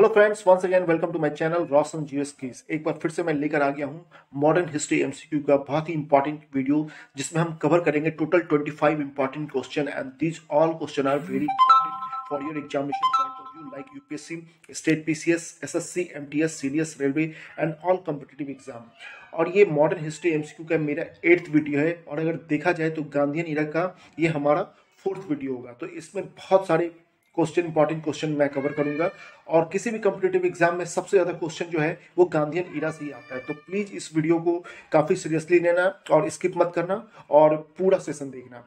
Hello friends once again welcome to my channel Roshan GS keys एक बार फिर से मैं लेकर आ गया हूँ मॉडर्न हिस्ट्री एमसीक्यू का बहुत ही इंपॉर्टेंट वीडियो जिसमें हम कवर करेंगे total 25 important question and these all question are very important for your examination point of view like UPSC state PCS SSC MTS CDS railway and all competitive exam और ये modern history MCQ का मेरा eighth video है और अगर देखा जाए तो गांधीन इरा का ये हमारा फोर्थ वीडियो होगा। तो इसमें बहुत सारे क्वेश्चन इंपॉर्टेंट क्वेश्चन मैं कवर करूँगा। और किसी भी कम्पिटेटिव एग्ज़ाम में सबसे ज़्यादा क्वेश्चन जो है, वो गांधीयन ईरा से ही आता है। तो प्लीज़ इस वीडियो को काफ़ी सीरियसली लेना और स्किप मत करना और पूरा सेशन देखना।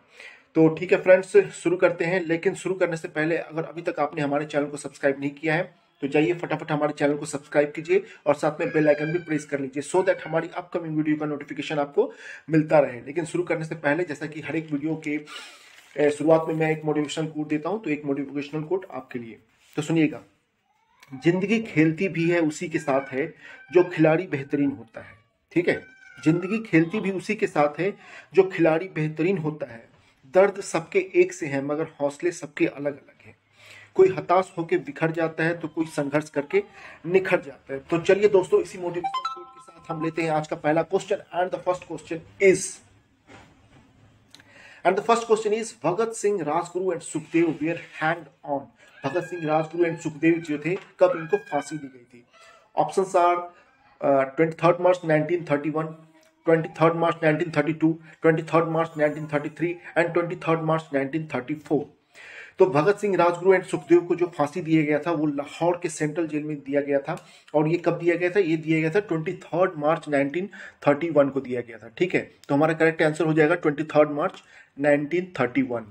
तो ठीक है फ्रेंड्स शुरू करते हैं। लेकिन शुरू करने से पहले, अगर अभी तक आपने हमारे चैनल को सब्सक्राइब नहीं किया है तो जाइए फटाफट हमारे चैनल को सब्सक्राइब कीजिए और साथ में बेल आइकन भी प्रेस कर लीजिए सो दैट हमारी अपकमिंग वीडियो का नोटिफिकेशन आपको मिलता रहे। लेकिन शुरू करने से पहले, जैसा कि हर एक वीडियो के शुरुआत में मैं एक मोटिवेशनल कोट देता हूँ तो एक मोटिवेशनल कोट आपके लिए। तो सुनिएगा। ज़िंदगी खेलती भी है, उसी के साथ है, जो खिलाड़ी बेहतरीन होता है। ठीक है? ज़िंदगी खेलती भी उसी के साथ है, जो खिलाड़ी बेहतरीन होता है। दर्द सबके एक से है, मगर हौसले सबके अलग अलग हैं। कोई हताश होकर बिखर जाता है तो कोई संघर्ष करके निखर जाता है। तो चलिए दोस्तों, इसी मोटिवेशनल कोट के साथ हम लेते हैं आज का पहला question and the first question is And the first question is Bhagat Singh, Rajguru and Sukhdev were hanged on. Bhagat Singh Rajguru and Sukhdev जो थे कब इनको फांसी दी गई थी option are twenty third March 1931 twenty third March 1932 twenty third March 1933 and twenty third March 1934 तो Bhagat Singh Rajguru and Sukhdev को जो फांसी दिया गया था, वो लाहौर के सेंट्रल जेल में दिया गया था। और ये कब दिया गया था? ये दिया गया था ट्वेंटी थर्ड मार्च 1931 को दिया गया था। ठीक है? तो हमारा करेक्ट आंसर हो जाएगा ट्वेंटी थर्ड मार्च 1931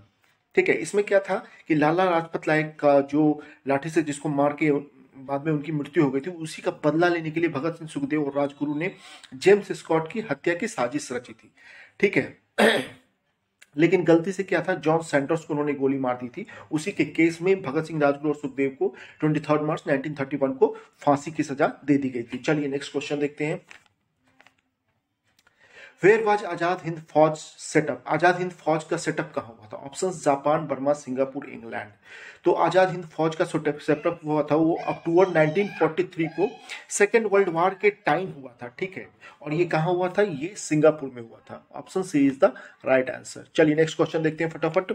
ठीक है? इसमें क्या था कि लाला लाजपत राय का जो लाठी से जिसको मार के बाद में उनकी मृत्यु हो गई थी, उसी का बदला लेने के लिए भगत सिंह, सुखदेव और राजगुरु ने जेम्स स्कॉट की हत्या की साजिश रची थी। ठीक है? लेकिन गलती से क्या था? जॉन सेंटर्स को उन्होंने गोली मार दी थी। उसी के केस में भगत सिंह राजगुरु और सुखदेव को 23 मार्च 1931 को फांसी की सजा दे दी गई थी। चलिए नेक्स्ट क्वेश्चन देखते हैं। वेयर वाज आज़ाद हिंद फौज सेटअप आज़ाद हिंद फौज का सेटअप कहाँ हुआ था? Option Japan, Burma, Singapore, England. तो आज़ाद हिंद फौज का सेटअप हुआ था वो अक्टूबर 1943 को सेकेंड वर्ल्ड वॉर के टाइम हुआ था, ठीक है? और ये कहाँ हुआ था? ये सिंगापुर में हुआ था। Option C is the right answer चलिए नेक्स्ट क्वेश्चन देखते हैं फटाफट।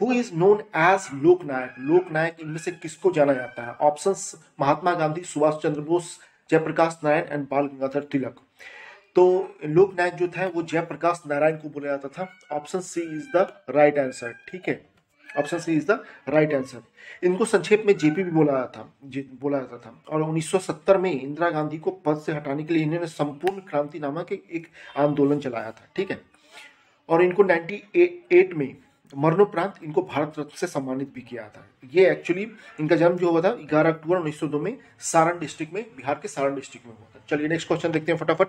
Who is known as Loknayak Loknayak इनमें से किसको जाना जाता है? Option Mahatma Gandhi, Subhash Chandra Bose, Jayaprakash Narayan and Bal Gangadhar Tilak. तो लोक नायक जो था, वो जयप्रकाश नारायण को बोला जाता था। Option C is the right answer ठीक है? Option C is the right answer इनको संक्षेप में जेपी भी बोला जाता था बोला जाता था। और 1970 में इंदिरा गांधी को पद से हटाने के लिए इन्होंने संपूर्ण क्रांति नामक एक आंदोलन चलाया था, ठीक है? और इनको 98 में मरणोपरांत इनको भारत रत्न से सम्मानित भी किया था। ये एक्चुअली इनका जन्म जो हुआ था 11 अक्टूबर 1902 में सारण डिस्ट्रिक्ट में, बिहार के सारण डिस्ट्रिक्ट में हुआ था। चलिए नेक्स्ट क्वेश्चन देखते हैं फटाफट।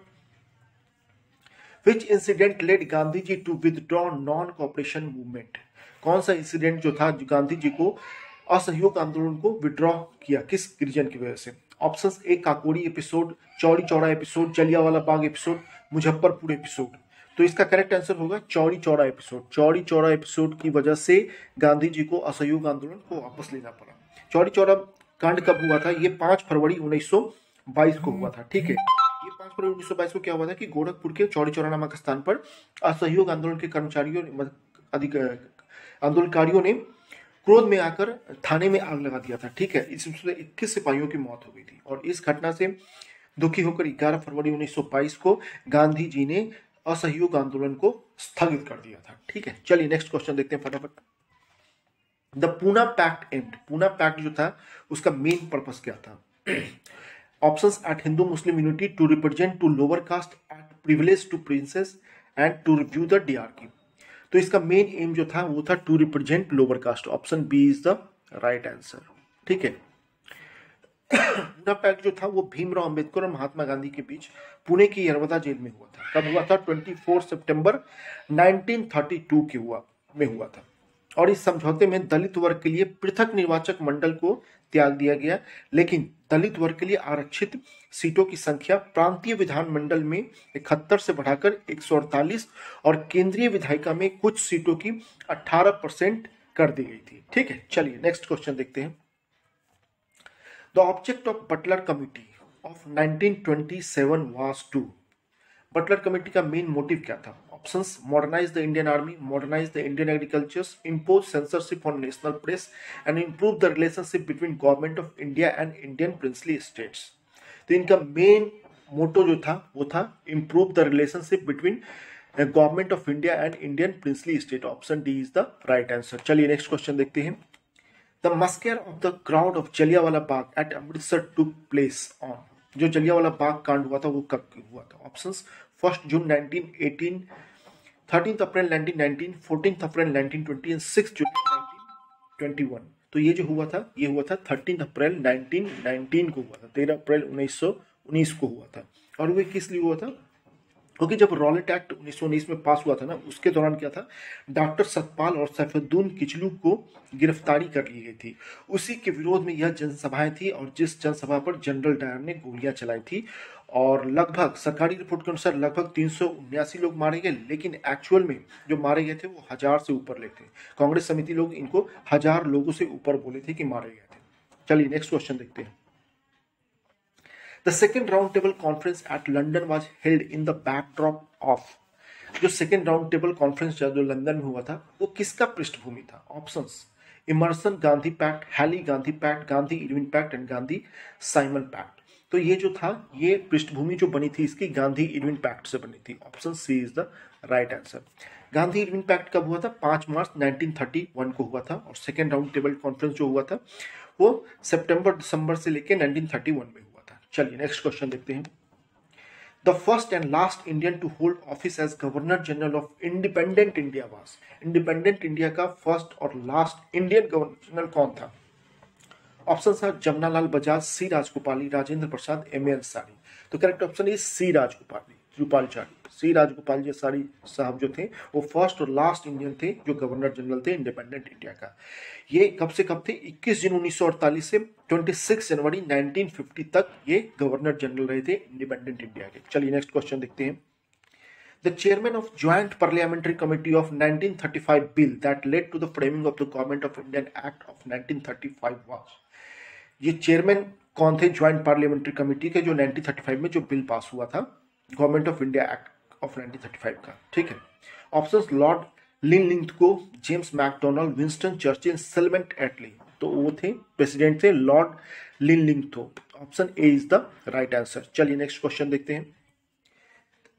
Which incident led Gandhi ji to withdraw non cooperation movement कौन सा इंसिडेंट जो था गांधी जी को असहयोग आंदोलन को विड्रॉ किया? किस रीजन की वजह से? Option A Kakori episode Chauri Chaura episode Jallianwala Bagh episode Muzaffarpur episode तो इसका करेक्ट आंसर होगा चौड़ी चौड़ा एपिसोड चौड़ी चौड़ा एपिसोड की वजह से गांधी जी को असहयोग आंदोलन को वापस लेना पड़ा। चौड़ी चौड़ा कांड कब हुआ था? ये पाँच फरवरी उन्नीस को हुआ था, ठीक है? ये पाँच फरवरी उन्नीस सौ बाईस को क्या हुआ था कि गोरखपुर के चौड़ी चौरा नामक स्थान पर असहयोग आंदोलन के कर्मचारियों अधिक, आंदोलनकारियों ने क्रोध में आकर थाने में आग लगा दिया था। ठीक है? इसमें इक्कीस सिपाहियों की मौत हो गई थी और इस घटना से दुखी होकर 11 फरवरी 1922 को गांधी जी ने असहयोग आंदोलन को स्थगित कर दिया था। ठीक है? चलिए नेक्स्ट क्वेश्चन देखते हैं फटाफट। The Poona pact and Poona pact जो था, उसका मेन पर्पस क्या था? Options at Hindu Muslim unity to represent, to lower caste at privilege to princess and to review the DRK. तो इसका मेन एम जो था, वो था to represent lower caste option B is the right answer ठीक है? Pact जो था, वो भीमराव अंबेडकर और महात्मा गांधी के बीच पुणे की यरवदा जेल में हुआ था। कब हुआ था? 24 सितंबर 1932 के हुआ, में हुआ था। और इस समझौते में दलित वर्ग के लिए पृथक निर्वाचक मंडल को त्याग दिया गया, लेकिन दलित वर्ग के लिए आरक्षित सीटों की संख्या प्रांतीय विधानमंडल में इकहत्तर से बढ़ाकर एक सौ अड़तालीस और केंद्रीय विधायिका में कुछ सीटों की 18 परसेंट कर दी गई थी। ठीक है, चलिए नेक्स्ट क्वेश्चन देखते हैं। The object of Butler committee of 1927 was to Butler committee का मेन मोटिव क्या था? Options modernize the Indian army modernize the Indian agriculture impose censorship on national press and improve the relationship between government of India and Indian princely states तो इनका main motto जो था, वो था improve the relationship between government of India and Indian princely state option D is the right answer चलिए next question देखते हैं. The massacre of the crowd of Jallianwala Bagh at Amritsar took place on जो जलियावाला बाग कांड हुआ था, वो कब हुआ था? Options first June 1918 thirteen April 1919 fourteen April 1920 and six July 1921 तो ये जो हुआ था, ये हुआ था थर्टीन अप्रैल 1919 को हुआ था, तेरह अप्रैल 1919 को हुआ था। और वे किस लिए हुआ था? क्योंकि जब रॉलेट एक्ट 1919 में पास हुआ था ना, उसके दौरान क्या था? डॉक्टर सतपाल और सैफुद्दीन किचलू को गिरफ्तारी कर ली गई थी। उसी के विरोध में यह जनसभाएँ थी और जिस जनसभा पर जनरल डायर ने गोलियाँ चलाई थी और लगभग, सरकारी रिपोर्ट के अनुसार लगभग तीन लोग मारे गए, लेकिन एक्चुअल में जो मारे गए थे वो हज़ार से ऊपर लेते कांग्रेस समिति लोग इनको हज़ार लोगों से ऊपर बोले थे कि मारे गए थे। चलिए नेक्स्ट क्वेश्चन देखते हैं। Second round table conference at London was held in the backdrop of जो सेकेंड राउंड टेबल कॉन्फ्रेंस जो लंदन में हुआ था, वो किसका पृष्ठभूमि था? Option Emerson Gandhi pact Hailey Gandhi pact Gandhi Irwin pact and Gandhi Simon pact तो ये जो था, ये पृष्ठभूमि जो बनी थी, इसकी गांधी इरविन पैक्ट से बनी थी. Option C is the right answer Gandhi Irwin pact कब हुआ था? पाँच मार्च 1931 को हुआ था और सेकेंड राउंड टेबल कॉन्फ्रेंस जो हुआ था, वो सितंबर, दिसंबर से लेकर 1931 में चलिए नेक्स्ट क्वेश्चन देखते हैं। The first and last Indian to hold office as governor general of independent India was independent India का फ़र्स्ट और लास्ट इंडियन गवर्नर जनरल कौन था? ऑप्शन था Jamnalal Bajaj C Rajagopali, Rajendra Prasad M A Ansari. तो correct option is C Rajagopali. रूपालचारी C Rajagopal जी सारी साहब जो थे, वो फ़र्स्ट और लास्ट इंडियन थे, जो गवर्नर जनरल थे इंडिपेंडेंट इंडिया का। ये कब से कब थे? 21 जून 1948 से 26 जनवरी 1950 तक ये गवर्नर जनरल रहे थे इंडिपेंडेंट इंडिया के। चलिए नेक्स्ट क्वेश्चन देखते हैं। The chairman of Joint Parliamentary Committee of 1935 bill that led to the framing of the Government of Indian Act of 1935 was, ये चेयरमैन कौन थे? ज्वाइंट पार्लियामेंट्री कमेटी के जो 1935 में जो बिल पास हुआ था। Government of India act of 1935 का। ठीक है? Options lord Lin Linlithgow James MacDonald Winston Churchill Clement Attlee तो वो थे प्रेसिडेंट थे lord Lin Linlithgow option A is the right answer चलिए नेक्स्ट क्वेश्चन देखते हैं।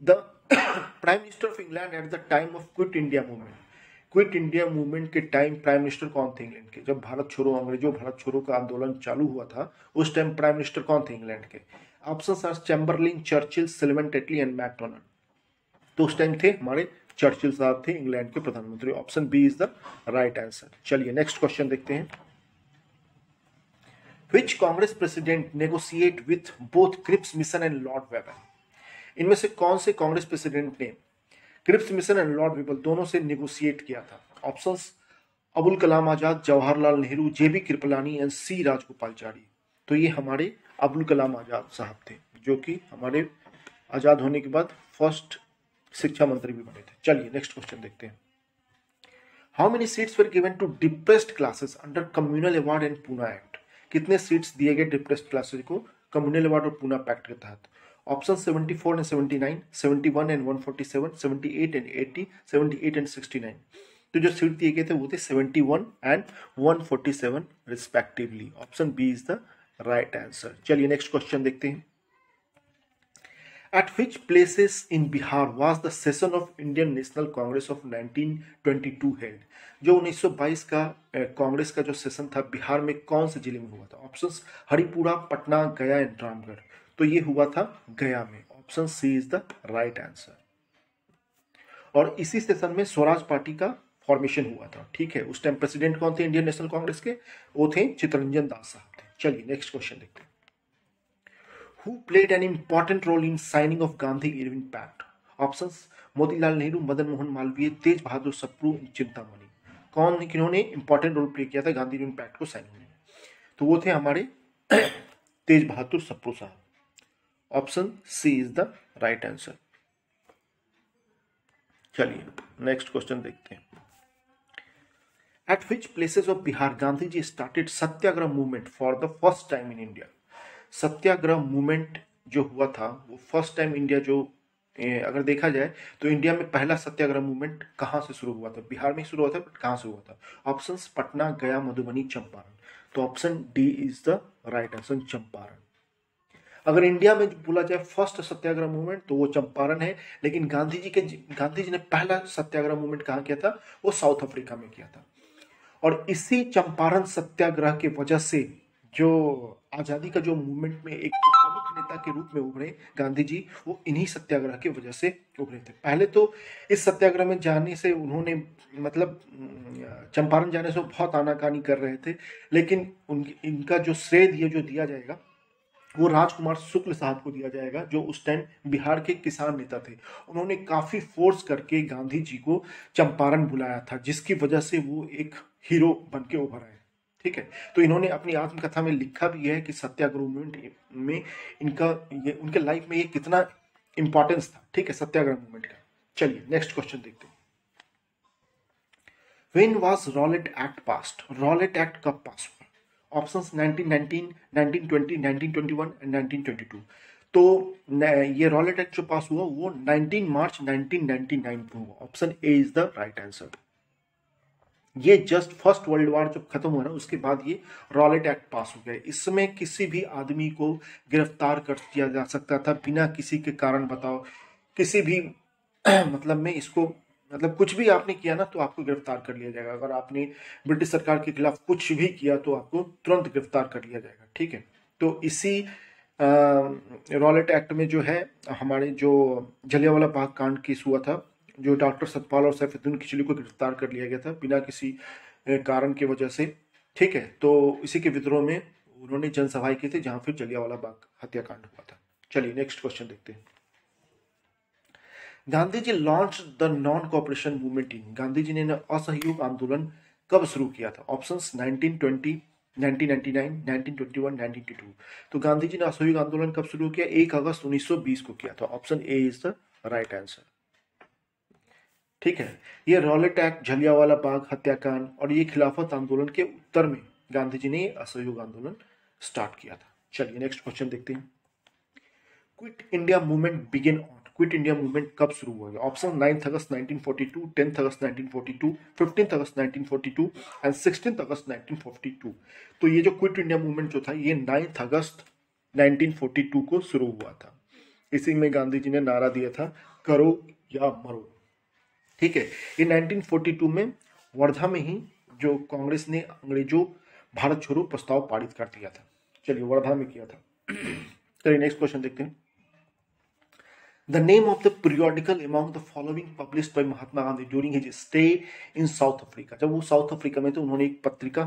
The prime minister of England at the time of quit India movement quit India movement के time prime minister कौन थे इंग्लैंड के? जब भारत छोड़ो, अंग्रेज़ों, भारत छोड़ो का आंदोलन चालू हुआ था, उस टाइम प्राइम मिनिस्टर कौन थे इंग्लैंड के? Option are Chamberlain Churchill सिल्वन Attlee and MacDonald तो उस टाइम थे हमारे चर्चिल साहब थे इंग्लैंड के प्रधानमंत्री। Option B is the right answer चलिए नेक्स्ट क्वेश्चन देखते हैं। Which Congress president negotiate with both Cripps mission and lord Wavell इनमें से कौन से कांग्रेस प्रेसिडेंट ने Cripps mission and lord Wavell दोनों से निगोशिएट किया था? Option Abul Kalam Azad, Jawaharlal Nehru J B Kripalani and C Rajagopalachari तो ये हमारे अबुल कलाम आज़ाद साहब थे, जो कि हमारे आज़ाद होने के बाद फ़र्स्ट शिक्षा मंत्री भी बने थे। चलिए नेक्स्ट क्वेश्चन देखते हैं। How many seats were given to depressed classes under communal award and Poona act कितने सीट्स दिए गए डिप्रेस्ड क्लासेस को कम्युनल अवार्ड और पूना पैक्ट के तहत? Option 74 and 79 71 and 147 78 and 80 78 and 69 तो जो सीट दिए गए थे वो थे 71 and 147 respectively option B is the right answer चलिए नेक्स्ट क्वेश्चन देखते हैं। At which places in Bihar was the session of Indian National Congress of 1922 held? जो 1922 का कांग्रेस का जो सेशन था, बिहार में कौन से ज़िले में हुआ था? ऑप्शंस हरिपुरा, पटना, गया एंड रामगढ़। तो ये हुआ था गया में। Option C is the right answer और इसी सेशन में स्वराज पार्टी का फॉर्मेशन हुआ था। ठीक है, उस टाइम प्रेसिडेंट कौन थे? इंडियन नेशनल कांग्रेस के? वो थे चितरंजन दास साहब थे। चलिए नेक्स्ट क्वेश्चन देखते हैं। Who played an important role in signing of Gandhi Irwin pact options Motilal Nehru Madan Mohan Malaviya Tej Bahadur Sapru Chintamani कौन किन्होंने इंपॉर्टेंट रोल प्ले किया था गांधी इरविन पैक्ट को साइन होने तो वो थे हमारे तेज बहादुर सप्रू साहब। Option C is the right answer चलिए नेक्स्ट क्वेश्चन देखते हैं। At which places of Bihar Gandhi ji started satyagraha movement for the first time in India satyagraha movement जो हुआ था, वो फ़र्स्ट टाइम इंडिया जो अगर देखा जाए तो इंडिया में पहला सत्याग्रह मूवमेंट कहाँ से शुरू हुआ था? बिहार में शुरू हुआ था बट कहाँ से हुआ था? ऑप्शन पटना गया मधुबनी चंपारण। तो option D is the right answer Champaran. अगर इंडिया में बोला जाए फ़र्स्ट सत्याग्रह मूवमेंट तो वो चंपारण है, लेकिन गांधी जी के गांधी जी ने पहला सत्याग्रह मूवमेंट कहाँ किया था? वो साउथ अफ्रीका में किया था। और इसी चंपारण सत्याग्रह की वजह से जो आज़ादी का जो मूवमेंट में एक प्रमुख नेता के रूप में उभरे गांधी जी, वो इन्हीं सत्याग्रह की वजह से उभरे थे। पहले तो इस सत्याग्रह में जाने से उन्होंने मतलब चंपारण जाने से बहुत आनाकानी कर रहे थे, लेकिन उन, इनका जो श्रेय दिया, जो दिया जाएगा, वो राजकुमार शुक्ल साहब को दिया जाएगा, जो उस टाइम बिहार के किसान नेता थे। उन्होंने काफ़ी फोर्स करके गांधी जी को चंपारण बुलाया था, जिसकी वजह से वो एक हीरो बन के उभर आए। ठीक है? तो इन्होंने अपनी आत्मकथा में लिखा भी है कि सत्याग्रह मूवमेंट में इनका ये उनके लाइफ में ये कितना इंपॉर्टेंस था। ठीक है? सत्याग्रह मूवमेंट का। चलिए नेक्स्ट क्वेश्चन देखते हैं। When was Rowlatt act passed Rowlatt act कब पास हुआ? ऑप्शन 1919, 1920, 1921 एंड 1922 तो ये रॉलेट एक्ट जो पास हुआ वो 19 मार्च 1999 को हुआ। Option A is the right answer ये जस्ट फ़र्स्ट वर्ल्ड वॉर जब खत्म हुआ ना, उसके बाद ये रॉलेट एक्ट पास हो गया। इसमें किसी भी आदमी को गिरफ़्तार कर दिया जा सकता था बिना किसी के कारण बताओ। किसी भी मतलब में इसको मतलब कुछ भी आपने किया ना तो आपको गिरफ़्तार कर लिया जाएगा। अगर आपने ब्रिटिश सरकार के खिलाफ कुछ भी किया तो आपको तुरंत गिरफ़्तार कर लिया जाएगा, ठीक है? तो इसी रॉलेट एक्ट में जो है, हमारे जो जलियावाला बाग कांड केस हुआ था जो डॉक्टर सतपाल और सैफुद्दीन खिचड़ी को गिरफ़्तार कर लिया गया था बिना किसी कारण की वजह से। ठीक है तो इसी के विद्रोह में उन्होंने जनसभाएँ की थी जहाँ फिर जलियावाला बाग हत्याकांड हुआ था। चलिए नेक्स्ट क्वेश्चन देखते हैं। Gandhi ji launch the non cooperation movement in Gandhi ji ने असहयोग आंदोलन कब शुरू किया था? ऑप्शन 1920 1999, 1921, 1922 तो गांधी जी ने असहयोग आंदोलन कब शुरू किया? एक अगस्त 1920 को किया था। Option A is the right answer ठीक है? ये रॉलेट एक्ट झलियावाला बाग हत्याकांड और ये खिलाफत आंदोलन के उत्तर में गांधी जी ने असहयोग आंदोलन स्टार्ट किया था। चलिए नेक्स्ट क्वेश्चन देखते हैं। Quit India movement begin on quit India movement कब शुरू हुआ? Option ninth August 1942, tenth August 1942, fifteenth August 1942 and sixteen August 1942 तो ये जो क्विट इंडिया मूवमेंट जो था ये नाइन्थ अगस्त 1942 को शुरू हुआ था। इसी में गांधी जी ने नारा दिया था करो या मरो। ठीक है? ये 1942 में वर्धा में ही जो कांग्रेस ने अंग्रेज़ों भारत छोड़ो प्रस्ताव पारित कर दिया था। चलिए, वर्धा में किया था। चलिए नेक्स्ट क्वेश्चन देखते हैं। The name of the periodical among the following publish by Mahatma Gandhi during his stay in South Africa जब वो साउथ अफ्रीका में थे, उन्होंने एक पत्रिका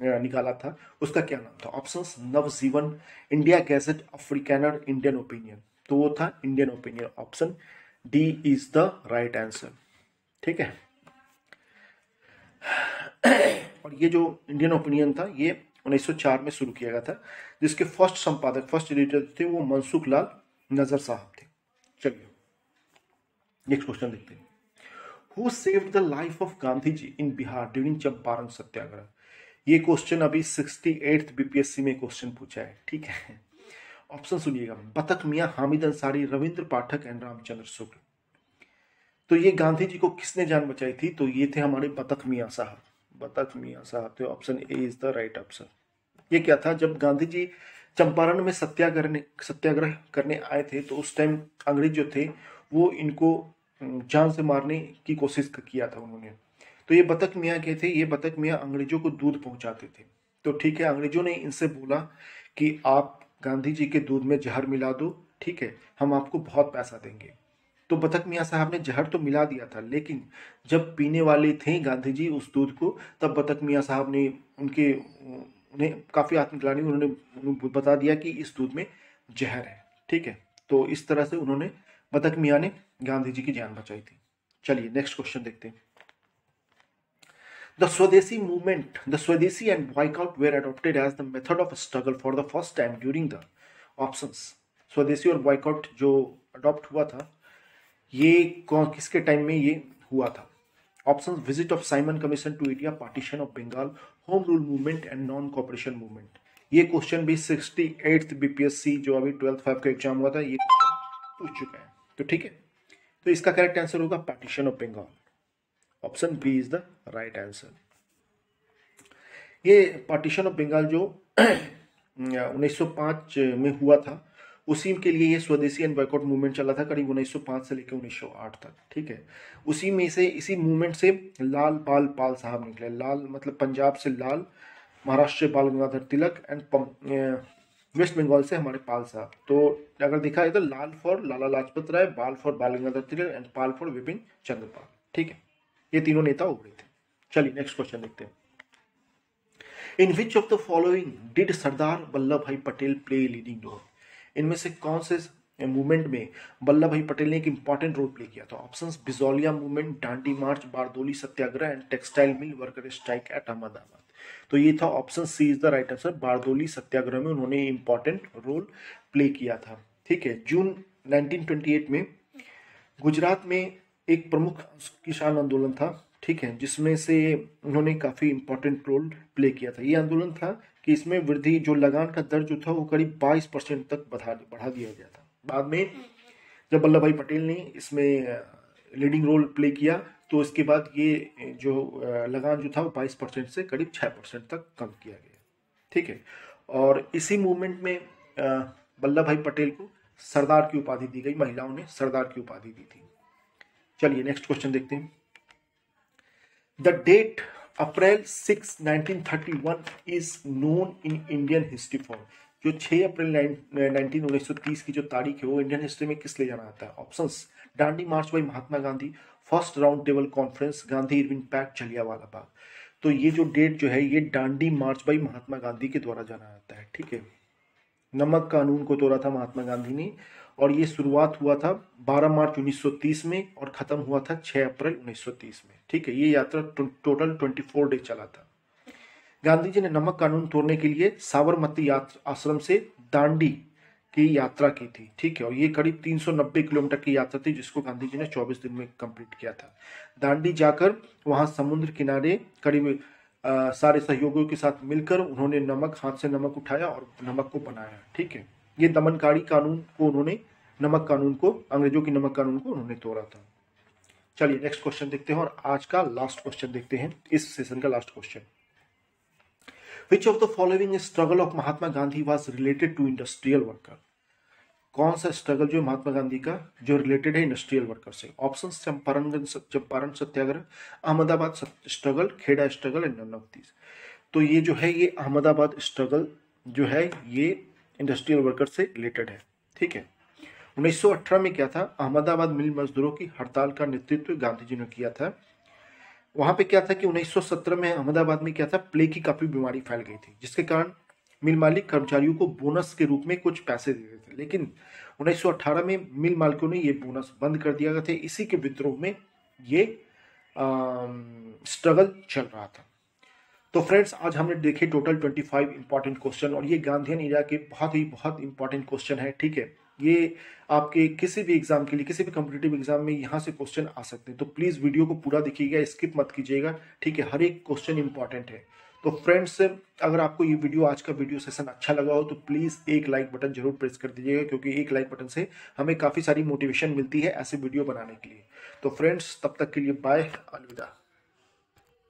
निकाला था। उसका क्या नाम था? Options Navjivan India gazette Afrikaner Indian opinion तो वो था Indian opinion option D is the right answer ठीक है? और ये जो इंडियन ओपिनियन था, ये 1904 में शुरू किया गया था, जिसके फ़र्स्ट संपादक फ़र्स्ट एडिटर थे वो मनसुख लाल नज़र साहब थे। चलिए नेक्स्ट क्वेश्चन देखते हैं। Who save the life of Gandhi ji in Bihar during Champaran satyagraha ये क्वेश्चन अभी सिक्सटी एट्थ बीपीएससी में क्वेश्चन पूछा है, ठीक है? ऑप्शन सुनिएगा। बतक मियाँ हामिद अंसारी, रविंद्र पाठक एंड रामचंद्र शुक्ल। तो ये गांधी जी को किसने जान बचाई थी? तो ये थे हमारे बतख मियाँ साहब। बतख मियाँ साहब तो option A is the right option ये क्या था? जब गांधी जी चंपारण में सत्याग्रह सत्याग्रह करने आए थे तो उस टाइम अंग्रेज़ जो थे, वो इनको जान से मारने की कोशिश किया था उन्होंने। तो ये बतख मियाँ के थे। ये बतख मियाँ अंग्रेज़ों को दूध पहुंचाते थे। तो ठीक है, अंग्रेज़ों ने इनसे बोला कि आप गांधी जी के दूध में जहर मिला दो, ठीक है? हम आपको बहुत पैसा देंगे। तो बतख मियाँ साहब ने जहर तो मिला दिया था लेकिन जब पीने वाले थे गांधी जी उस दूध को तब बतख मियाँ साहब ने उनके उन्हें काफ़ी आत्मग्लानी उन्होंने बता दिया कि इस दूध में जहर है ठीक है? तो इस तरह से उन्होंने बतख मियाँ ने गांधी जी की जान बचाई थी। चलिए नेक्स्ट क्वेश्चन देखते हैं। The Swadeshi movement, the Swadeshi and boycott were adopted as the method of struggle for the first time during the options. Swadeshi और बॉयकॉट जो अडॉप्ट हुआ था ये किसके टाइम में ये हुआ था? Option visit of Simon commission to India partition of Bengal home rule movement and non cooperation movement ये क्वेश्चन भी सिक्सटी एट्थ बीपीएससी जो अभी ट्वेल्थ फाइव का एग्ज़ाम हुआ था, ये पूछ चुका है। तो ठीक है? तो इसका करेक्ट आंसर होगा partition of Bengal option B is the right answer ये पार्टीशन ऑफ़ बंगाल जो 1905 में हुआ था उसी के लिए ये स्वदेशी एंड बैकआउट मूवमेंट चला था करीब 1905 से लेकर 1908 तक, ठीक है? उसी में से, इसी मूवमेंट से लाल बाल पाल साहब निकले। लाल मतलब पंजाब से लाल, महाराष्ट्र से बाल गंगाधर तिलक एंड वेस्ट बंगाल से हमारे पाल साहब। तो अगर देखा जाए तो लाल for Lala Lajpat Rai, Bal for Bal Gangadhar Tilak and Pal for Vipin Chandrapal, ठीक है? ये तीनों नेता उभरे थे। चलिए नेक्स्ट क्वेश्चन देखते हैं। In which of the following did Sardar Vallabh Bhai Patel play leading role इनमें से कौन से मूवमेंट में वल्लभ भाई पटेल ने एक इंपॉर्टेंट रोल प्ले किया था? Option Bijolia movement Dandi march Bardoli satyagraha and textile mill worker strike at Ahmedabad तो ये था option C is the right answer Bardoli satyagraha में उन्होंने इंपॉर्टेंट रोल प्ले किया था। ठीक है जून 1928 में गुजरात में एक प्रमुख किसान आंदोलन था। ठीक है, जिसमें से उन्होंने काफ़ी इंपॉर्टेंट रोल प्ले किया था। ये आंदोलन था कि इसमें वृद्धि जो लगान का दर जो था वो करीब 22 परसेंट तक बढ़ा बढ़ा दिया गया था। बाद में जब वल्लभ भाई पटेल ने इसमें लीडिंग रोल प्ले किया तो इसके बाद ये जो लगान जो था वो 22 परसेंट से करीब 6 परसेंट तक कम किया गया। ठीक है? और इसी मूवमेंट में वल्लभ भाई पटेल को सरदार की उपाधि दी गई, महिलाओं ने सरदार की उपाधि दी थी। चलिए नेक्स्ट क्वेश्चन देखते हैं। The date April 6 1931 is known in Indian history for जो 6 अप्रैल 19 1930 की जो तारीख है, वो इंडियन हिस्ट्री में किस लिए जाना जाता है? Options Dandi march by Mahatma Gandhi, first round table conference, Gandhi Irwin pact Jallianwala Bagh तो ये जो डेट जो है, ये डांडी मार्च बाई महात्मा गांधी के द्वारा जाना जाता है, ठीक है? नमक कानून को तोड़ा था महात्मा गांधी ने और ये शुरुआत हुआ था 12 मार्च 1930 में और ख़त्म हुआ था 6 अप्रैल 1930 में। ठीक है, ये यात्रा टोटल 24 डे चला था। गांधी जी ने नमक कानून तोड़ने के लिए साबरमती आश्रम से दांडी की यात्रा की थी। ठीक है, और ये करीब 390 किलोमीटर की यात्रा थी जिसको गांधी जी ने 24 दिन में कंप्लीट किया था। दांडी जाकर वहाँ समुद्र किनारे करीब सारे सहयोगियों के साथ मिलकर उन्होंने नमक, हाथ से नमक उठाया और नमक को बनाया। ठीक है ये दमनकारी कानून को उन्होंने, नमक कानून को, अंग्रेज़ों की नमक कानून को उन्होंने तोड़ा था। चलिए नेक्स्ट क्वेश्चन देखते हैं और आज का लास्ट क्वेश्चन देखते हैं। इस सेशन का last question which of the following struggle of Mahatma Gandhi was related to industrial worker कौन सा स्ट्रगल जो महात्मा गांधी का, जो रिलेटेड है इंडस्ट्रियल वर्कर से? Option Champaran Champaran satyagraha, Ahmedabad struggle Kheda struggle and none of this तो ये जो है, ये अहमदाबाद स्ट्रगल जो है, ये इंडस्ट्रियल वर्कर से रिलेटेड है ठीक है? 1918 में क्या था? अहमदाबाद मिल मजदूरों की हड़ताल का नेतृत्व गांधी जी ने किया था। वहाँ पे क्या था कि 1917 में अहमदाबाद में क्या था? प्ले की काफ़ी बीमारी फैल गई थी जिसके कारण मिल मालिक कर्मचारियों को बोनस के रूप में कुछ पैसे देते थे। लेकिन 1918 में मिल मालिकों ने ये बोनस बंद कर दिया गया था। इसी के विद्रोह में ये आ, स्ट्रगल चल रहा था। तो फ्रेंड्स आज हमने देखे टोटल 25 इंपॉर्टेंट क्वेश्चन और ये गांधीयन एरिया के बहुत ही बहुत इंपॉर्टेंट क्वेश्चन है, ठीक है? ये आपके किसी भी एग्ज़ाम के लिए, किसी भी कम्पिटेटिव एग्ज़ाम में यहाँ से क्वेश्चन आ सकते हैं। तो प्लीज़ वीडियो को पूरा देखिएगा स्किप मत कीजिएगा, ठीक है? हर एक क्वेश्चन इंपॉर्टेंट है। तो फ्रेंड्स अगर आपको ये वीडियो आज का वीडियो सेशन अच्छा लगा हो तो प्लीज़ एक लाइक बटन ज़रूर प्रेस कर दीजिएगा, क्योंकि एक लाइक बटन से हमें काफ़ी सारी मोटिवेशन मिलती है ऐसे वीडियो बनाने के लिए। तो फ्रेंड्स तब तक के लिए बाय अलविदा।